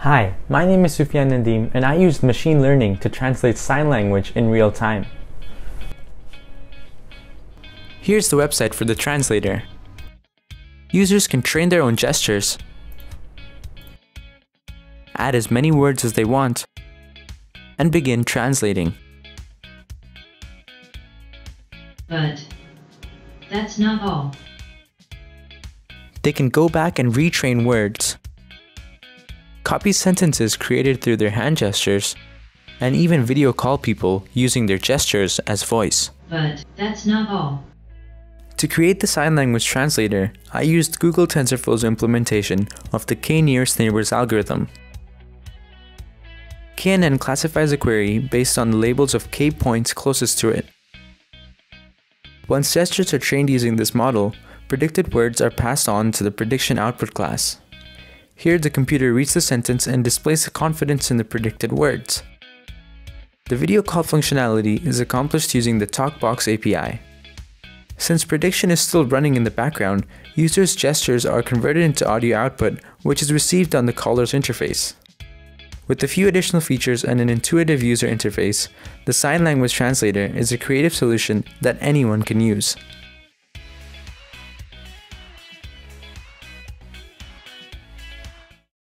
Hi, my name is Sufiyaan Nadeem and I use machine learning to translate sign language in real time. Here's the website for the translator. Users can train their own gestures, add as many words as they want, and begin translating. But that's not all. They can go back and retrain words, copy sentences created through their hand gestures, and even video call people using their gestures as voice. But that's not all. To create the sign language translator, I used Google TensorFlow's implementation of the k-nearest neighbors algorithm. KNN classifies a query based on the labels of k points closest to it. Once gestures are trained using this model, predicted words are passed on to the prediction output class. Here the computer reads the sentence and displays the confidence in the predicted words. The video call functionality is accomplished using the TokBox API. Since prediction is still running in the background, users' gestures are converted into audio output which is received on the caller's interface. With a few additional features and an intuitive user interface, the Sign Language Translator is a creative solution that anyone can use.